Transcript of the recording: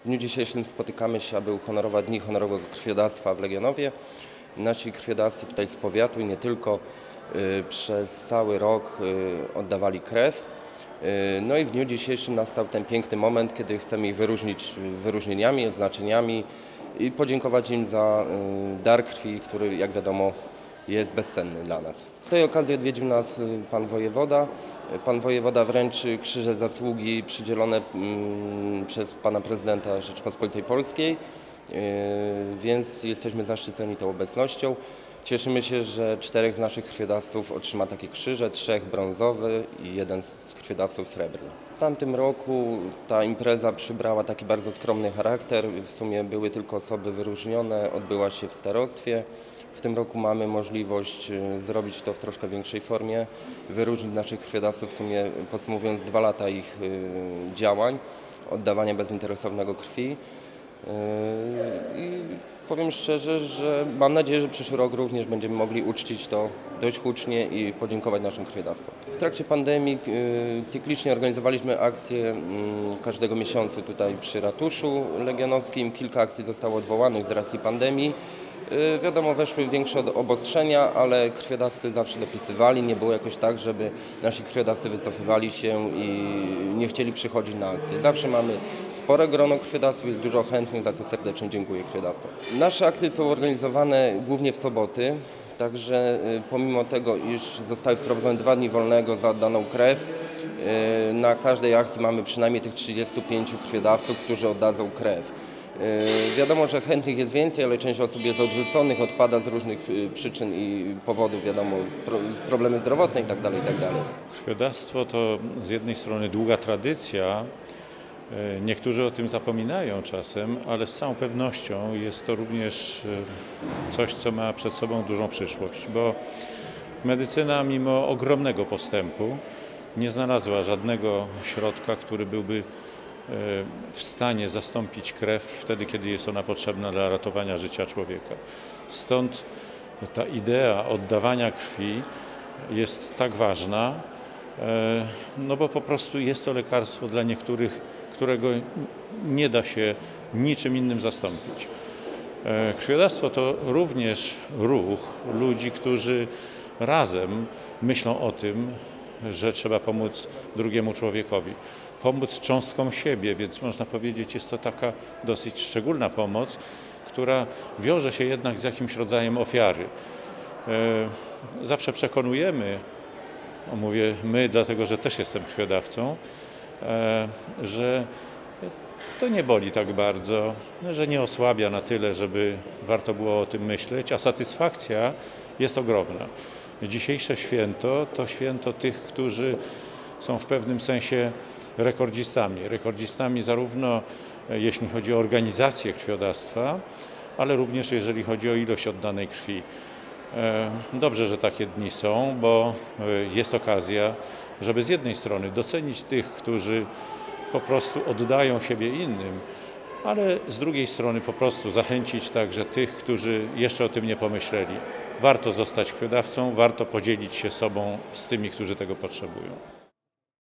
W dniu dzisiejszym spotykamy się, aby uhonorować Dni Honorowego Krwiodawstwa w Legionowie. Nasi krwiodawcy tutaj z powiatu i nie tylko y, przez cały rok y, oddawali krew. Y, No i w dniu dzisiejszym nastał ten piękny moment, kiedy chcemy ich wyróżnić wyróżnieniami, odznaczeniami i podziękować im za dar krwi, który jak wiadomo jest bezcenny dla nas. Z tej okazji odwiedził nas y, pan wojewoda. Pan wojewoda wręczy krzyże zasługi przydzielone mm, przez pana prezydenta Rzeczypospolitej Polskiej, więc jesteśmy zaszczyceni tą obecnością. Cieszymy się, że czterech z naszych krwiodawców otrzyma takie krzyże, trzech brązowy i jeden z krwiodawców srebrny. W tamtym roku ta impreza przybrała taki bardzo skromny charakter. W sumie były tylko osoby wyróżnione, odbyła się w starostwie. W tym roku mamy możliwość y, zrobić to w troszkę większej formie, wyróżnić naszych krwiodawców w sumie podsumowując dwa lata ich y, działań, oddawania bezinteresownego krwi. I powiem szczerze, że mam nadzieję, że przyszły rok również będziemy mogli uczcić to dość hucznie i podziękować naszym krwiodawcom. W trakcie pandemii y, cyklicznie organizowaliśmy akcje mm, każdego miesiąca tutaj przy ratuszu legionowskim. Kilka akcji zostało odwołanych z racji pandemii. Y, Wiadomo, weszły większe obostrzenia, ale krwiodawcy zawsze dopisywali. Nie było jakoś tak, żeby nasi krwiodawcy wycofywali się i nie chcieli przychodzić na akcje. Zawsze mamy spore grono krwiodawców, jest dużo chętnych, za co serdecznie dziękuję krwiodawcom. Nasze akcje są organizowane głównie w soboty. Także y, pomimo tego, iż zostały wprowadzone dwa dni wolnego za oddaną krew, y, na każdej akcji mamy przynajmniej tych 35 krwiodawców, którzy oddadzą krew. Yy, Wiadomo, że chętnych jest więcej, ale część osób jest odrzuconych, odpada z różnych y, przyczyn i powodów, wiadomo, problemy zdrowotne itd. itd. Krwiodawstwo to z jednej strony długa tradycja, e, niektórzy o tym zapominają czasem, ale z całą pewnością jest to również e, coś, co ma przed sobą dużą przyszłość, bo medycyna mimo ogromnego postępu nie znalazła żadnego środka, który byłby e, w stanie zastąpić krew wtedy, kiedy jest ona potrzebna dla ratowania życia człowieka. Stąd ta idea oddawania krwi jest tak ważna, e, no bo po prostu jest to lekarstwo dla niektórych, którego nie da się niczym innym zastąpić. E, Krwiodawstwo to również ruch ludzi, którzy razem myślą o tym, że trzeba pomóc drugiemu człowiekowi, pomóc cząstkom siebie, więc można powiedzieć, jest to taka dosyć szczególna pomoc, która wiąże się jednak z jakimś rodzajem ofiary. E, Zawsze przekonujemy, mówię my, dlatego że też jestem krwiodawcą, e, że to nie boli tak bardzo, że nie osłabia na tyle, żeby warto było o tym myśleć, a satysfakcja jest ogromna. Dzisiejsze święto to święto tych, którzy są w pewnym sensie rekordzistami. Rekordzistami zarówno e, jeśli chodzi o organizację krwiodawstwa, ale również jeżeli chodzi o ilość oddanej krwi. E, Dobrze, że takie dni są, bo e, jest okazja, żeby z jednej strony docenić tych, którzy po prostu oddają siebie innym, ale z drugiej strony po prostu zachęcić także tych, którzy jeszcze o tym nie pomyśleli. Warto zostać krwiodawcą, warto podzielić się sobą z tymi, którzy tego potrzebują.